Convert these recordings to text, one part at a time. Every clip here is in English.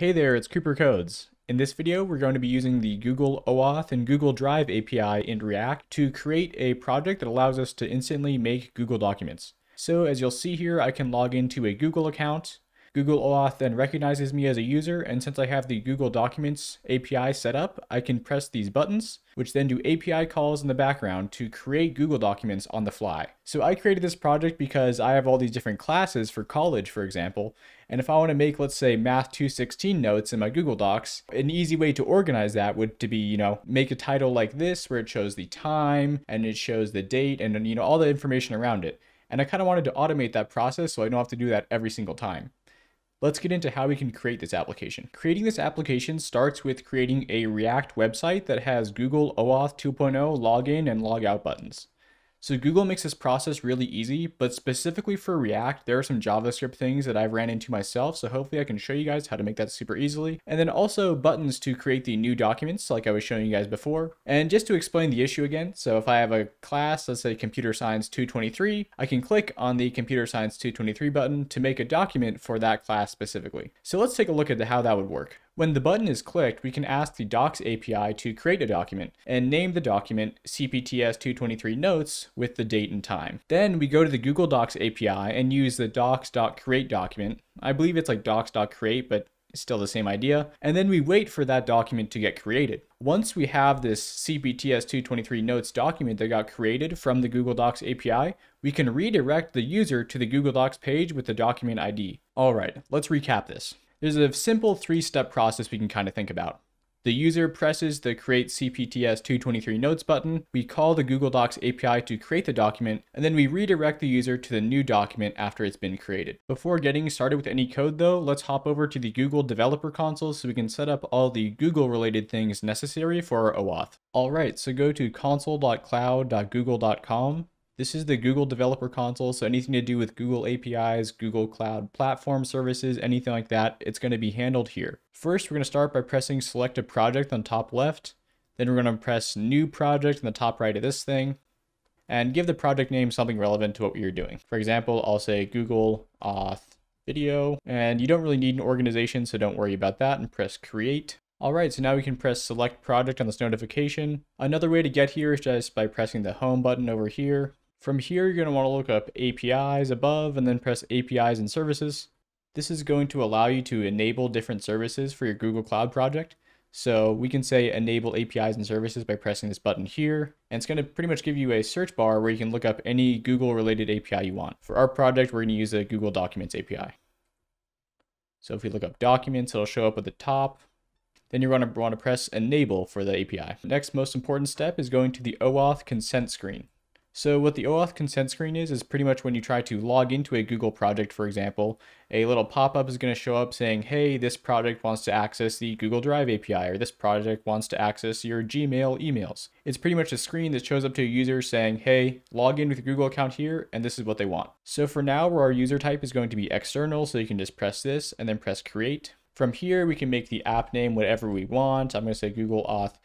Hey there, it's Cooper Codes. In this video, we're going to be using the Google OAuth and Google Drive API in React to create a project that allows us to instantly make Google documents. So as you'll see here, I can log into a Google account, Google OAuth then recognizes me as a user, and since I have the Google Documents API set up, I can press these buttons, which then do API calls in the background to create Google Documents on the fly. So I created this project because I have all these different classes for college, for example, and if I want to make, let's say, Math 216 notes in my Google Docs, an easy way to organize that would to be, you know, make a title like this where it shows the time and it shows the date and, you know, all the information around it. And I kind of wanted to automate that process so I don't have to do that every single time. Let's get into how we can create this application. Creating this application starts with creating a React website that has Google OAuth 2.0 login and logout buttons. So Google makes this process really easy, but specifically for React, there are some JavaScript things that I've ran into myself, so hopefully I can show you guys how to make that super easily. And then also buttons to create the new documents like I was showing you guys before. And just to explain the issue again, so if I have a class, let's say Computer Science 223, I can click on the Computer Science 223 button to make a document for that class specifically. So let's take a look at how that would work. When the button is clicked, we can ask the Docs API to create a document and name the document CPTS223 Notes with the date and time. Then we go to the Google Docs API and use the docs.create document. I believe it's like docs.create, but still the same idea. And then we wait for that document to get created. Once we have this CPTS223 notes document that got created from the Google Docs API, we can redirect the user to the Google Docs page with the document ID. All right, let's recap this. There's a simple three-step process we can kind of think about. The user presses the Create CPTS 223 Notes button, we call the Google Docs API to create the document, and then we redirect the user to the new document after it's been created. Before getting started with any code though, let's hop over to the Google Developer Console so we can set up all the Google related things necessary for our OAuth. Alright, so go to console.cloud.google.com this is the Google Developer Console, so anything to do with Google APIs, Google Cloud Platform Services, anything like that, it's going to be handled here. First, we're going to start by pressing Select a Project on top left. Then we're going to press New Project in the top right of this thing, and give the project name something relevant to what you're doing. For example, I'll say Google Auth Video, and you don't really need an organization, so don't worry about that, and press Create. All right, so now we can press select project on this notification. Another way to get here is just by pressing the home button over here. From here, you're going to want to look up APIs above and then press APIs and services. This is going to allow you to enable different services for your Google Cloud project. So we can say enable APIs and services by pressing this button here. And it's going to pretty much give you a search bar where you can look up any Google related API you want. For our project, we're going to use a Google Documents API. So if we look up documents, it'll show up at the top. Then you're going to want to press enable for the API. Next most important step is going to the OAuth consent screen. So what the OAuth consent screen is, is pretty much when you try to log into a Google project, for example, a little pop-up is going to show up saying, hey, this project wants to access the Google Drive API, or this project wants to access your Gmail emails. It's pretty much a screen that shows up to a user saying, hey, log in with your Google account here, and this is what they want. So for now, where our user type is going to be external, so you can just press this and then press create. From here, we can make the app name whatever we want. I'm going to say Google Auth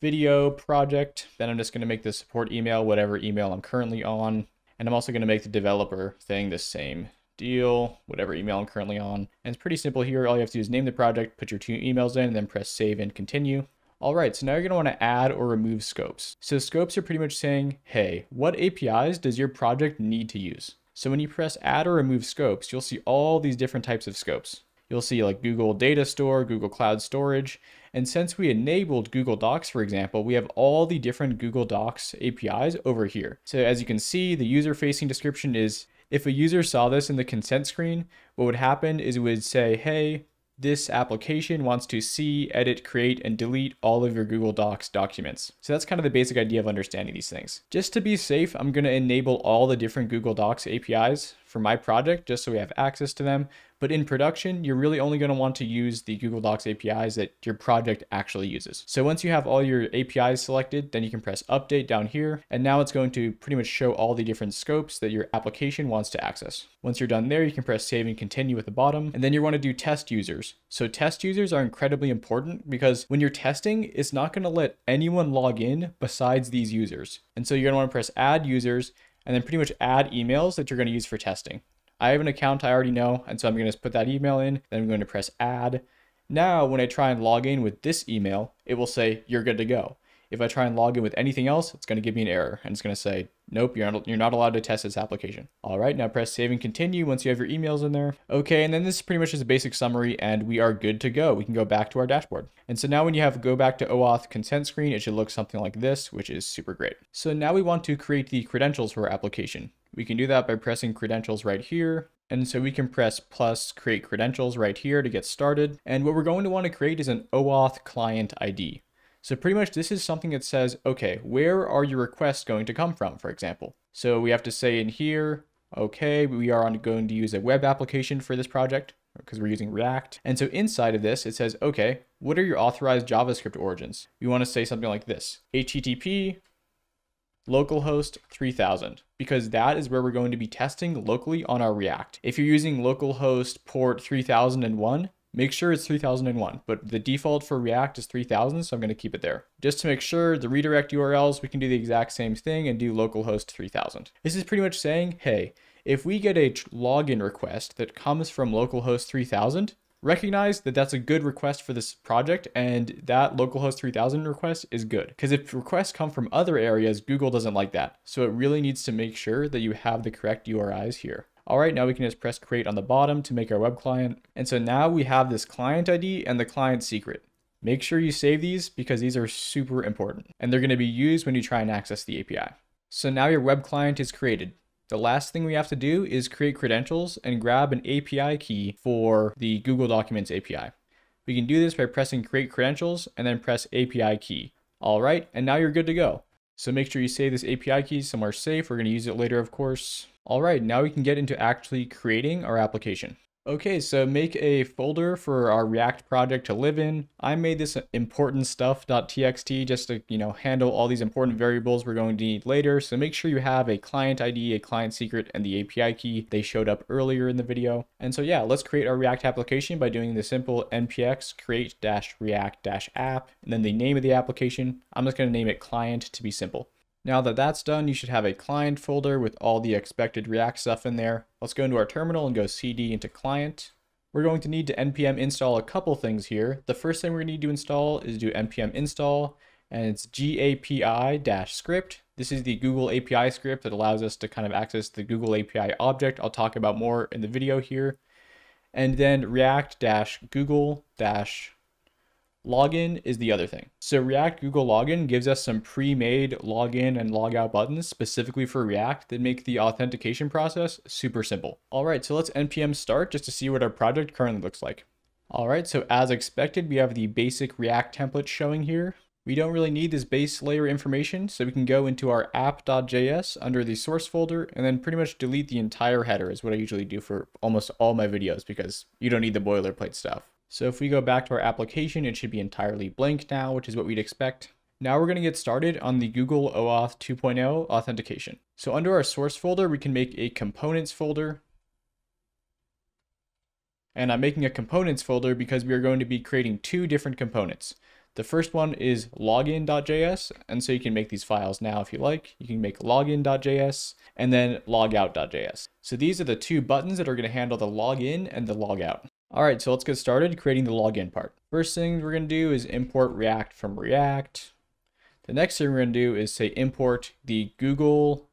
video project. Then I'm just going to make the support email, whatever email I'm currently on. And I'm also going to make the developer thing the same deal, whatever email I'm currently on. And it's pretty simple here. All you have to do is name the project, put your two emails in, and then press save and continue. All right, so now you're gonna wanna add or remove scopes. So scopes are pretty much saying, hey, what APIs does your project need to use? So when you press add or remove scopes, you'll see all these different types of scopes. You'll see like Google Data Store, Google Cloud Storage. And since we enabled Google Docs, for example, we have all the different Google Docs APIs over here. So as you can see, the user facing description is if a user saw this in the consent screen, what would happen is it would say, hey, this application wants to see, edit, create, and delete all of your Google Docs documents. So that's kind of the basic idea of understanding these things. Just to be safe, I'm going to enable all the different Google Docs APIs for my project just so we have access to them. But in production, you're really only going to want to use the Google Docs APIs that your project actually uses. So once you have all your APIs selected, then you can press update down here. And now it's going to pretty much show all the different scopes that your application wants to access. Once you're done there, you can press save and continue at the bottom. And then you want to do test users. So test users are incredibly important because when you're testing, it's not going to let anyone log in besides these users. And so you're going to want to press add users and then pretty much add emails that you're going to use for testing. I have an account I already know, and so I'm going to put that email in, then I'm going to press add, Now, when I try and log in with this email, it will say, you're good to go. If I try and log in with anything else, it's going to give me an error and it's going to say, nope, you're not, you're not allowed to test this application. All right, now press save and continue once you have your emails in there. Okay, and then this is pretty much just a basic summary and we are good to go. We can go back to our dashboard. And so now when you have go back to OAuth consent screen, it should look something like this, which is super great. So now we want to create the credentials for our application. We can do that by pressing credentials right here. And so we can press plus create credentials right here to get started. And what we're going to want to create is an OAuth client ID. So pretty much this is something that says, okay, where are your requests going to come from, for example? So we have to say in here, okay, we are going to use a web application for this project because we're using React. And so inside of this, it says, okay, what are your authorized JavaScript origins? We want to say something like this, HTTP localhost 3000 because that is where we're going to be testing locally on our React. If you're using localhost port 3001, Make sure it's 3001, but the default for React is 3000, so I'm going to keep it there. Just to make sure the redirect URLs, we can do the exact same thing and do localhost 3000. This is pretty much saying, hey, if we get a login request that comes from localhost 3000, recognize that that's a good request for this project and that localhost 3000 request is good because if requests come from other areas google doesn't like that so it really needs to make sure that you have the correct uris here all right, now we can just press create on the bottom to make our web client. And so now we have this client ID and the client secret. Make sure you save these because these are super important and they're going to be used when you try and access the API. So now your web client is created. The last thing we have to do is create credentials and grab an API key for the Google Documents API. We can do this by pressing create credentials and then press API key. All right, and now you're good to go. So make sure you save this API key somewhere safe. We're going to use it later, of course. All right, now we can get into actually creating our application. Okay, so make a folder for our React project to live in. I made this important stuff.txt just to, you know, handle all these important variables we're going to need later. So make sure you have a client ID, a client secret, and the API key. They showed up earlier in the video. And so yeah, let's create our React application by doing the simple npx create-react-app, and then the name of the application. I'm just gonna name it client to be simple. Now that that's done, you should have a client folder with all the expected React stuff in there. Let's go into our terminal and go cd into client. We're going to need to npm install a couple things here. The first thing we're going to need to install is do npm install, and it's gapi-script. This is the Google API script that allows us to kind of access the Google API object. I'll talk about more in the video here. And then react-google- Login is the other thing. So React Google Login gives us some pre-made login and logout buttons specifically for React that make the authentication process super simple. All right, so let's npm start just to see what our project currently looks like. All right, so as expected, we have the basic React template showing here. We don't really need this base layer information, so we can go into our app.js under the source folder and then pretty much delete the entire header is what I usually do for almost all my videos because you don't need the boilerplate stuff. So if we go back to our application, it should be entirely blank now, which is what we'd expect. Now we're going to get started on the Google OAuth 2.0 authentication. So under our source folder, we can make a components folder. And I'm making a components folder because we are going to be creating two different components. The first one is login.js, and so you can make these files now if you like. You can make login.js and then logout.js. So these are the two buttons that are going to handle the login and the logout. All right, so let's get started creating the login part. First thing we're going to do is import React from React. The next thing we're going to do is say import the Google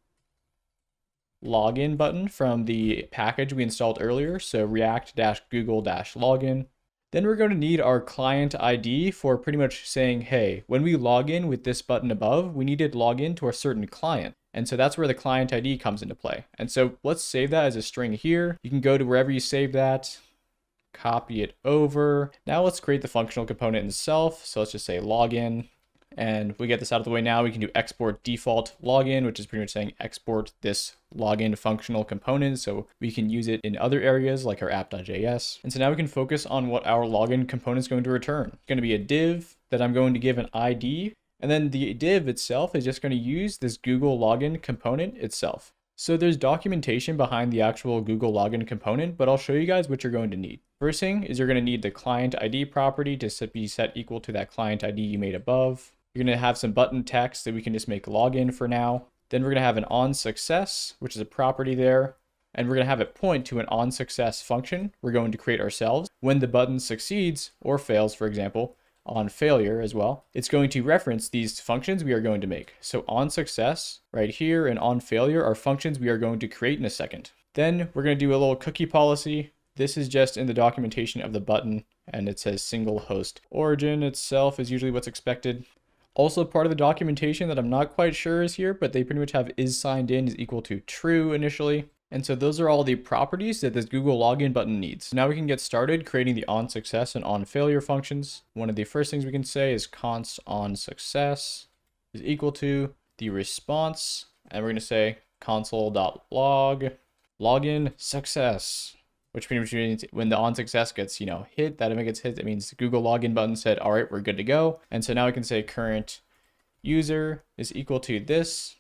login button from the package we installed earlier. So react-google-login. Then we're going to need our client ID for pretty much saying, hey, when we log in with this button above, we need to log in to a certain client. And so that's where the client ID comes into play. And so let's save that as a string here. You can go to wherever you save that copy it over. Now let's create the functional component itself. So let's just say login. And we get this out of the way now, we can do export default login, which is pretty much saying export this login functional component so we can use it in other areas like our app.js. And so now we can focus on what our login component is going to return. It's going to be a div that I'm going to give an ID. And then the div itself is just going to use this Google login component itself. So there's documentation behind the actual Google login component, but I'll show you guys what you're going to need. First thing is you're going to need the client ID property to be set equal to that client ID you made above. You're going to have some button text that we can just make login for now. Then we're going to have an on success, which is a property there. and we're going to have it point to an on success function we're going to create ourselves. When the button succeeds or fails, for example, on failure as well, it's going to reference these functions we are going to make. So on success right here and on failure are functions we are going to create in a second. Then we're going to do a little cookie policy. This is just in the documentation of the button and it says single host. Origin itself is usually what's expected. Also part of the documentation that I'm not quite sure is here, but they pretty much have is signed in is equal to true initially. And so those are all the properties that this Google login button needs. Now we can get started creating the on success and on failure functions. One of the first things we can say is const on success is equal to the response. And we're going to say console.log login success which pretty much means when the on success gets, you know, hit, that it gets hit, that means the Google login button said, all right, we're good to go. And so now we can say current user is equal to this.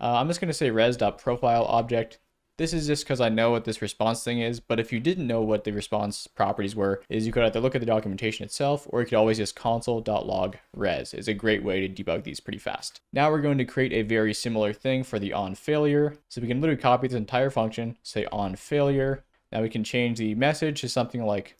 Uh, I'm just going to say res.profile object. This is just because I know what this response thing is, but if you didn't know what the response properties were, is you could either look at the documentation itself, or you could always just console.log res. It's a great way to debug these pretty fast. Now we're going to create a very similar thing for the on failure. So we can literally copy this entire function, say on failure, now we can change the message to something like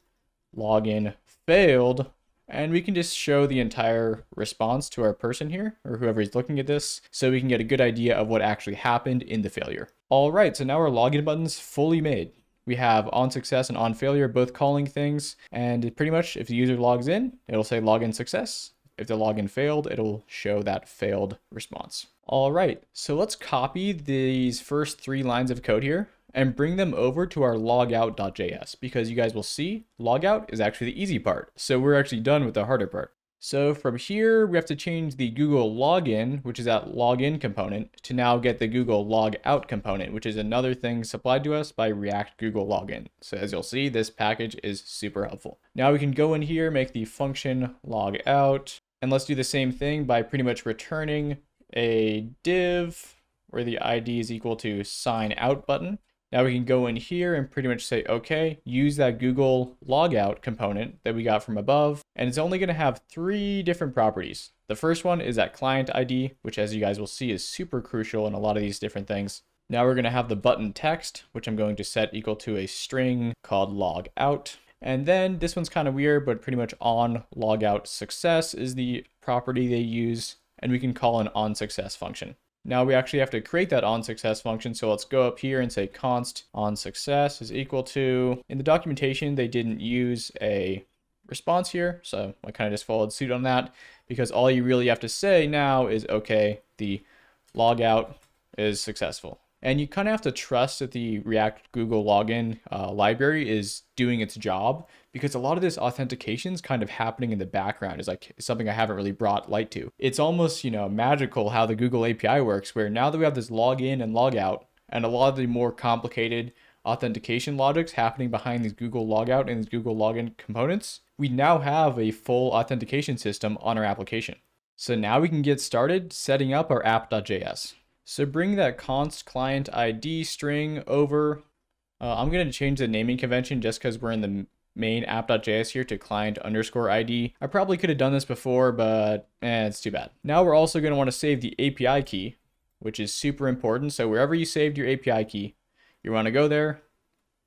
login failed, and we can just show the entire response to our person here, or whoever is looking at this, so we can get a good idea of what actually happened in the failure. All right, so now our login button's fully made. We have on success and on failure both calling things, and pretty much if the user logs in, it'll say login success. If the login failed, it'll show that failed response. All right, so let's copy these first three lines of code here and bring them over to our logout.js because you guys will see logout is actually the easy part. So we're actually done with the harder part. So from here, we have to change the Google login, which is that login component, to now get the Google logout component, which is another thing supplied to us by React Google login. So as you'll see, this package is super helpful. Now we can go in here, make the function logout, and let's do the same thing by pretty much returning a div where the ID is equal to sign out button. Now we can go in here and pretty much say, okay, use that Google logout component that we got from above. And it's only going to have three different properties. The first one is that client ID, which as you guys will see is super crucial in a lot of these different things. Now we're going to have the button text, which I'm going to set equal to a string called logout. And then this one's kind of weird, but pretty much on logout success is the property they use. And we can call an on success function. Now we actually have to create that on success function. So let's go up here and say const on success is equal to, in the documentation, they didn't use a response here. So I kind of just followed suit on that because all you really have to say now is, okay, the logout is successful. And you kind of have to trust that the React Google login uh, library is doing its job because a lot of this authentication is kind of happening in the background is like something I haven't really brought light to. It's almost, you know, magical how the Google API works where now that we have this login and logout and a lot of the more complicated authentication logics happening behind these Google logout and these Google login components, we now have a full authentication system on our application. So now we can get started setting up our app.js. So bring that const client ID string over. Uh, I'm going to change the naming convention just because we're in the main app.js here to client underscore ID. I probably could have done this before, but eh, it's too bad. Now we're also going to want to save the API key, which is super important. So wherever you saved your API key, you want to go there,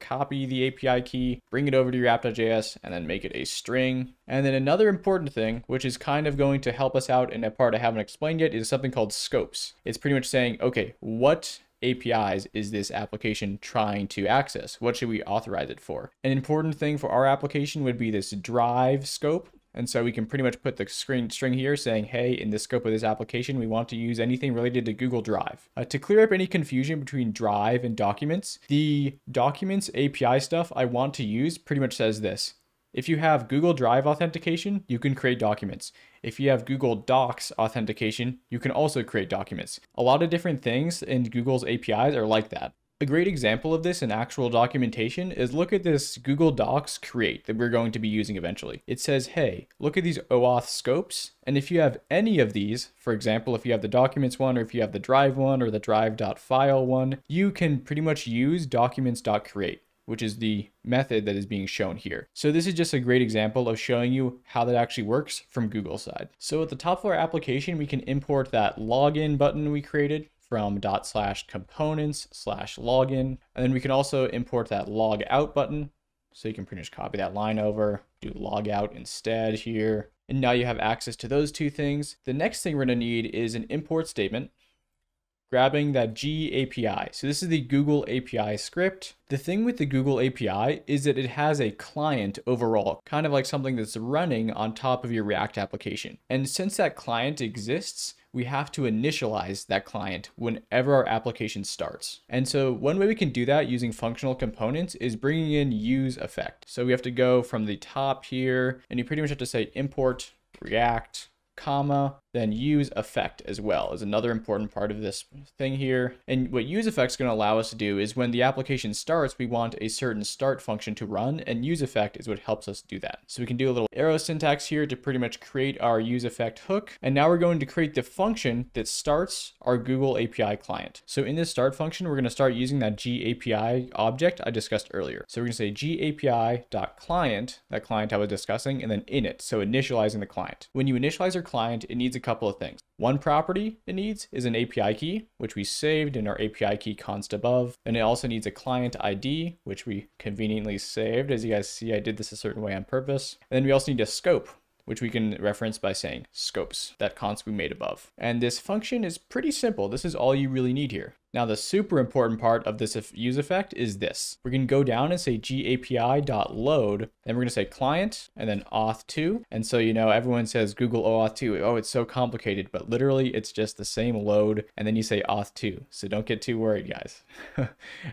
copy the API key, bring it over to your app.js, and then make it a string. And then another important thing, which is kind of going to help us out in a part I haven't explained yet, is something called scopes. It's pretty much saying, okay, what APIs is this application trying to access? What should we authorize it for? An important thing for our application would be this drive scope. And so we can pretty much put the screen string here saying, hey, in the scope of this application, we want to use anything related to Google Drive. Uh, to clear up any confusion between Drive and Documents, the Documents API stuff I want to use pretty much says this. If you have Google Drive authentication, you can create documents. If you have Google Docs authentication, you can also create documents. A lot of different things in Google's APIs are like that. A great example of this in actual documentation is look at this Google Docs create that we're going to be using eventually. It says, hey, look at these OAuth scopes. And if you have any of these, for example, if you have the documents one, or if you have the drive one, or the drive.file one, you can pretty much use documents.create which is the method that is being shown here. So this is just a great example of showing you how that actually works from Google side. So at the top of our application, we can import that login button we created from dot slash components slash login. And then we can also import that log out button. So you can pretty much copy that line over, do log out instead here. And now you have access to those two things. The next thing we're gonna need is an import statement grabbing that G API. So this is the Google API script. The thing with the Google API is that it has a client overall, kind of like something that's running on top of your React application. And since that client exists, we have to initialize that client whenever our application starts. And so one way we can do that using functional components is bringing in use effect. So we have to go from the top here and you pretty much have to say import react comma, then use effect as well is another important part of this thing here. And what use effect is going to allow us to do is when the application starts, we want a certain start function to run and use effect is what helps us do that. So we can do a little arrow syntax here to pretty much create our use effect hook. And now we're going to create the function that starts our Google API client. So in this start function, we're going to start using that GAPI object I discussed earlier. So we're going to say GAPI.client, that client I was discussing, and then init, so initializing the client. When you initialize your client, it needs a couple of things. One property it needs is an API key, which we saved in our API key const above. And it also needs a client ID, which we conveniently saved. As you guys see, I did this a certain way on purpose. And then we also need a scope, which we can reference by saying scopes, that const we made above. And this function is pretty simple. This is all you really need here. Now the super important part of this use effect is this. We're to go down and say gapi.load, then we're going to say client and then auth2. And so, you know, everyone says Google OAuth 2. Oh, it's so complicated, but literally it's just the same load. And then you say auth2. So don't get too worried, guys.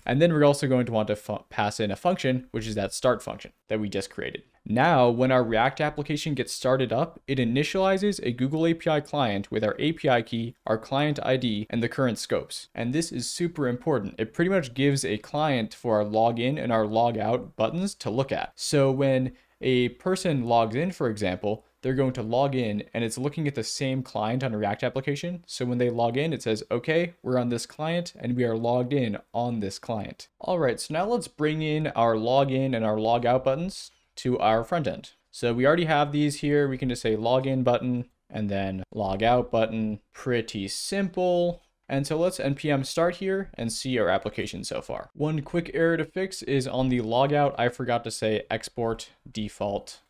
and then we're also going to want to pass in a function, which is that start function that we just created. Now, when our React application gets started up, it initializes a Google API client with our API key, our client ID, and the current scopes. And this is super important. It pretty much gives a client for our login and our logout buttons to look at. So when a person logs in, for example, they're going to log in and it's looking at the same client on a React application. So when they log in, it says, okay, we're on this client and we are logged in on this client. All right, so now let's bring in our login and our logout buttons to our front end. So we already have these here. We can just say login button and then log out button. Pretty simple. And so let's npm start here and see our application so far. One quick error to fix is on the logout, I forgot to say export default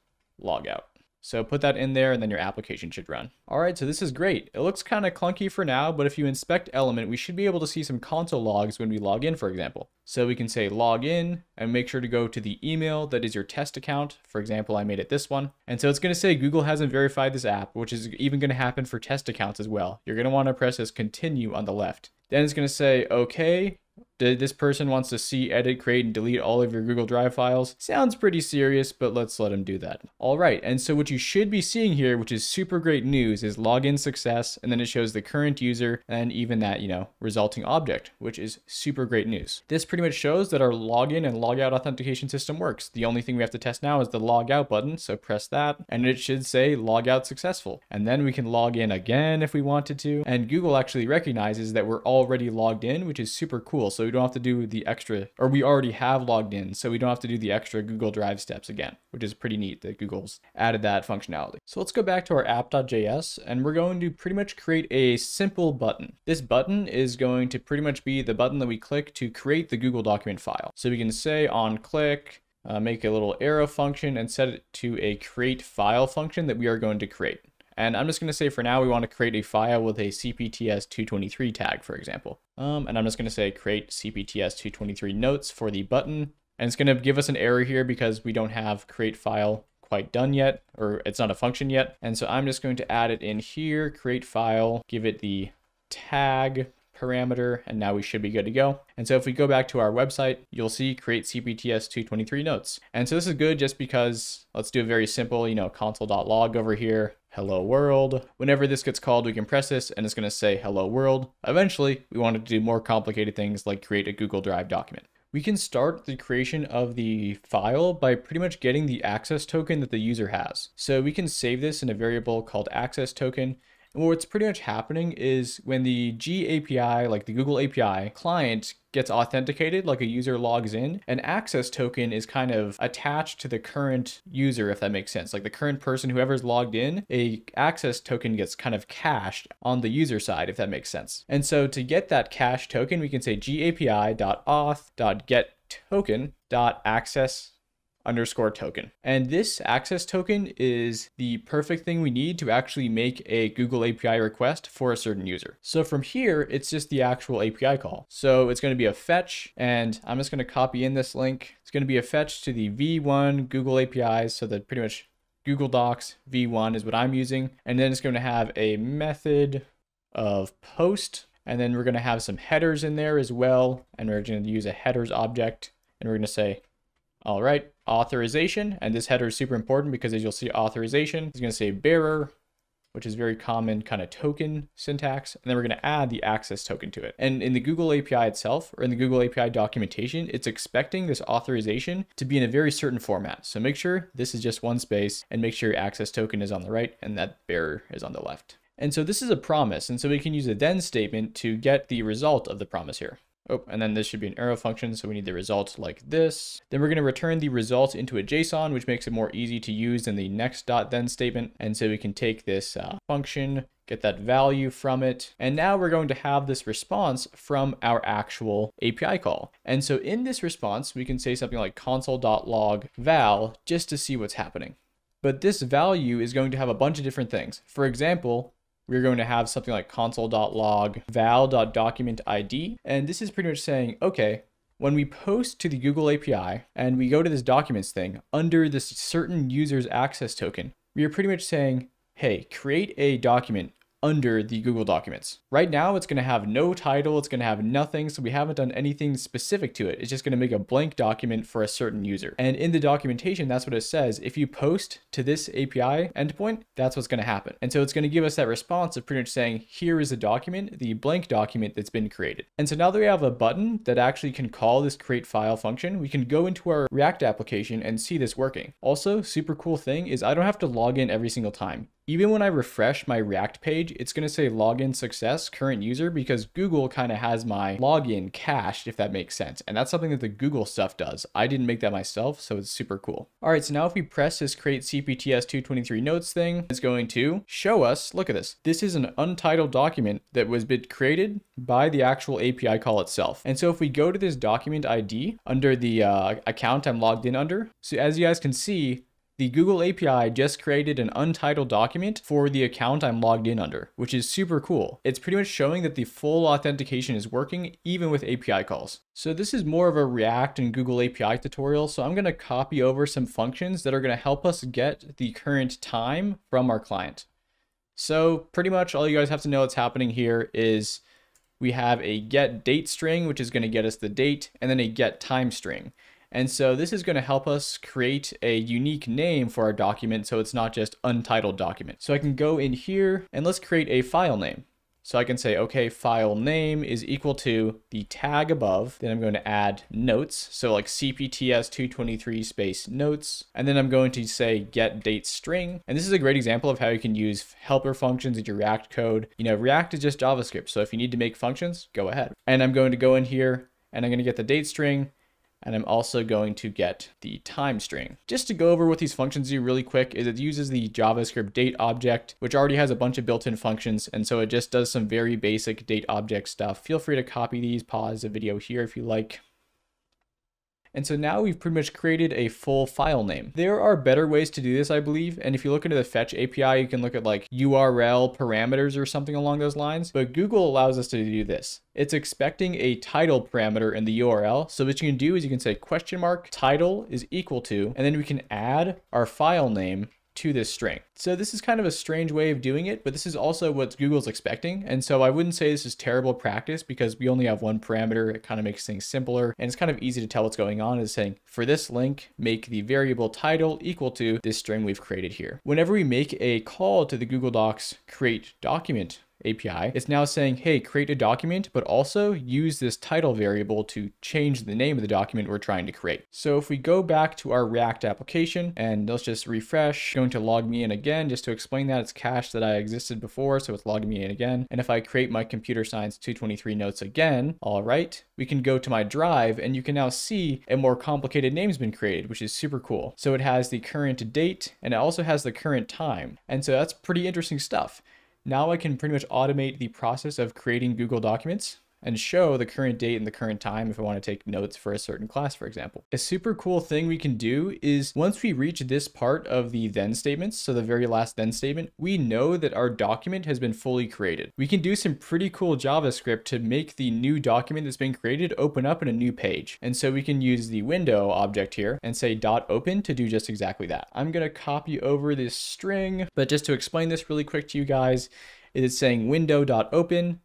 logout. So put that in there and then your application should run. All right, so this is great. It looks kind of clunky for now, but if you inspect element, we should be able to see some console logs when we log in, for example. So we can say log in and make sure to go to the email that is your test account. For example, I made it this one. And so it's going to say Google hasn't verified this app, which is even going to happen for test accounts as well. You're going to want to press this continue on the left. Then it's going to say, okay, this person wants to see, edit, create, and delete all of your Google Drive files. Sounds pretty serious, but let's let him do that. All right, and so what you should be seeing here, which is super great news, is login success, and then it shows the current user and even that, you know, resulting object, which is super great news. This pretty much shows that our login and logout authentication system works. The only thing we have to test now is the logout button, so press that, and it should say logout successful. And then we can log in again if we wanted to, and Google actually recognizes that we're already logged in, which is super cool. So we don't have to do the extra, or we already have logged in, so we don't have to do the extra Google Drive steps again, which is pretty neat that Google's added that functionality. So let's go back to our app.js, and we're going to pretty much create a simple button. This button is going to pretty much be the button that we click to create the Google document file. So we can say on click, uh, make a little arrow function and set it to a create file function that we are going to create. And I'm just going to say for now, we want to create a file with a CPTS223 tag, for example. Um, and I'm just going to say create CPTS223 notes for the button. And it's going to give us an error here because we don't have create file quite done yet, or it's not a function yet. And so I'm just going to add it in here, create file, give it the tag parameter, and now we should be good to go. And so if we go back to our website, you'll see create CPTS 223 notes. And so this is good just because let's do a very simple, you know, console.log over here, hello world. Whenever this gets called, we can press this and it's gonna say hello world. Eventually, we want to do more complicated things like create a Google Drive document. We can start the creation of the file by pretty much getting the access token that the user has. So we can save this in a variable called access token And what's pretty much happening is when the G API, like the Google API client gets authenticated, like a user logs in, an access token is kind of attached to the current user, if that makes sense. Like the current person, whoever's logged in, a access token gets kind of cached on the user side, if that makes sense. And so to get that cache token, we can say gapi.auth.get token.access underscore token. And this access token is the perfect thing we need to actually make a Google API request for a certain user. So from here, it's just the actual API call. So it's going to be a fetch, and I'm just going to copy in this link. It's going to be a fetch to the V1 Google APIs, so that pretty much Google Docs V1 is what I'm using. And then it's going to have a method of post, and then we're going to have some headers in there as well. And we're going to use a headers object, and we're going to say all right, authorization, and this header is super important because as you'll see authorization, it's gonna say bearer, which is very common kind of token syntax. And then we're gonna add the access token to it. And in the Google API itself, or in the Google API documentation, it's expecting this authorization to be in a very certain format. So make sure this is just one space and make sure your access token is on the right and that bearer is on the left. And so this is a promise. And so we can use a then statement to get the result of the promise here. Oh, and then this should be an arrow function, so we need the result like this. Then we're going to return the result into a JSON, which makes it more easy to use than the next dot then statement. And so we can take this uh, function, get that value from it. And now we're going to have this response from our actual API call. And so in this response, we can say something like console.log val just to see what's happening. But this value is going to have a bunch of different things. For example, we're going to have something like console.log val.document ID. And this is pretty much saying, okay, when we post to the Google API and we go to this documents thing under this certain user's access token, we are pretty much saying, hey, create a document under the Google Documents. Right now, it's going to have no title, it's going to have nothing, so we haven't done anything specific to it. It's just going to make a blank document for a certain user. And in the documentation, that's what it says. If you post to this API endpoint, that's what's going to happen. And so it's going to give us that response of pretty much saying, here is a document, the blank document that's been created. And so now that we have a button that actually can call this create file function, we can go into our React application and see this working. Also, super cool thing is I don't have to log in every single time even when I refresh my React page, it's going to say login success, current user, because Google kind of has my login cached, if that makes sense. And that's something that the Google stuff does. I didn't make that myself, so it's super cool. All right, so now if we press this create CPTS 223 notes thing, it's going to show us, look at this. This is an untitled document that was been created by the actual API call itself. And so if we go to this document ID under the uh, account I'm logged in under, so as you guys can see, the Google API just created an untitled document for the account I'm logged in under, which is super cool. It's pretty much showing that the full authentication is working even with API calls. So this is more of a React and Google API tutorial. So I'm going to copy over some functions that are going to help us get the current time from our client. So pretty much all you guys have to know what's happening here is we have a get date string, which is going to get us the date, and then a get time string. And so this is going to help us create a unique name for our document so it's not just untitled document. So I can go in here and let's create a file name. So I can say, okay, file name is equal to the tag above. Then I'm going to add notes. So like CPTS 223 space notes. And then I'm going to say get date string. And this is a great example of how you can use helper functions in your React code. You know, React is just JavaScript. So if you need to make functions, go ahead. And I'm going to go in here and I'm going to get the date string and I'm also going to get the time string. Just to go over what these functions do really quick is it uses the JavaScript date object, which already has a bunch of built-in functions. And so it just does some very basic date object stuff. Feel free to copy these, pause the video here if you like. And so now we've pretty much created a full file name. There are better ways to do this, I believe. And if you look into the fetch API, you can look at like URL parameters or something along those lines. But Google allows us to do this. It's expecting a title parameter in the URL. So what you can do is you can say question mark title is equal to, and then we can add our file name to this string. So this is kind of a strange way of doing it, but this is also what Google's expecting. And so I wouldn't say this is terrible practice because we only have one parameter. It kind of makes things simpler and it's kind of easy to tell what's going on is saying for this link, make the variable title equal to this string we've created here. Whenever we make a call to the Google Docs create document API, it's now saying, hey, create a document, but also use this title variable to change the name of the document we're trying to create. So if we go back to our React application and let's just refresh, going to log me in again, just to explain that it's cache that I existed before. So it's logging me in again. And if I create my computer science 223 notes again, all right, we can go to my drive and you can now see a more complicated name's been created, which is super cool. So it has the current date and it also has the current time. And so that's pretty interesting stuff. Now I can pretty much automate the process of creating Google Documents and show the current date and the current time if I want to take notes for a certain class, for example. A super cool thing we can do is once we reach this part of the then statements, so the very last then statement, we know that our document has been fully created. We can do some pretty cool JavaScript to make the new document that's been created open up in a new page. And so we can use the window object here and say dot open to do just exactly that. I'm going to copy over this string, but just to explain this really quick to you guys, it is saying window.open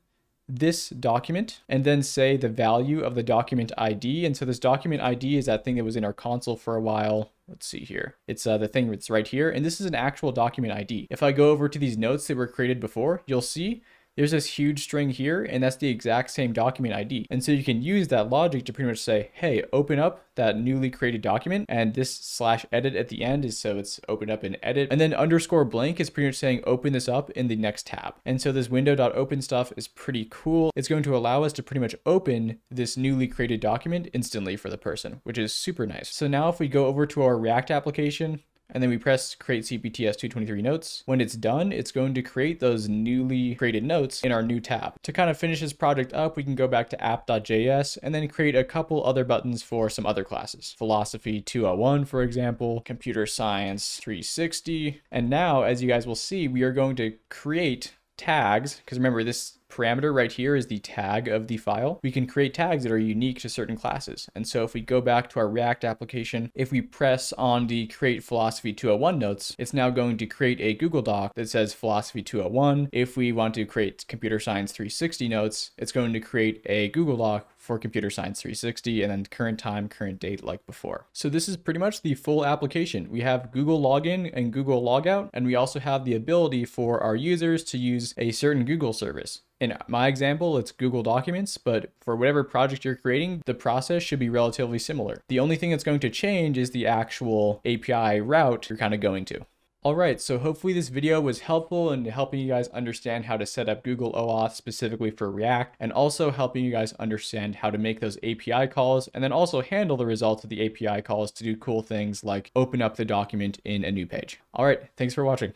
this document and then say the value of the document ID. And so this document ID is that thing that was in our console for a while. Let's see here. It's uh, the thing that's right here. And this is an actual document ID. If I go over to these notes that were created before, you'll see there's this huge string here, and that's the exact same document ID. And so you can use that logic to pretty much say, hey, open up that newly created document, and this slash edit at the end is so it's opened up in edit. And then underscore blank is pretty much saying open this up in the next tab. And so this window.open stuff is pretty cool. It's going to allow us to pretty much open this newly created document instantly for the person, which is super nice. So now if we go over to our React application, and then we press create CPTS 223 notes. When it's done, it's going to create those newly created notes in our new tab. To kind of finish this project up, we can go back to app.js and then create a couple other buttons for some other classes. Philosophy 201, for example, computer science 360. And now, as you guys will see, we are going to create tags, because remember this parameter right here is the tag of the file. We can create tags that are unique to certain classes. And so if we go back to our React application, if we press on the create philosophy 201 notes, it's now going to create a Google Doc that says philosophy 201. If we want to create computer science 360 notes, it's going to create a Google Doc for computer science 360 and then current time, current date like before. So this is pretty much the full application. We have Google login and Google logout, and we also have the ability for our users to use a certain Google service. In my example, it's Google Documents, but for whatever project you're creating, the process should be relatively similar. The only thing that's going to change is the actual API route you're kind of going to. All right, so hopefully this video was helpful in helping you guys understand how to set up Google OAuth specifically for React and also helping you guys understand how to make those API calls and then also handle the results of the API calls to do cool things like open up the document in a new page. All right, thanks for watching.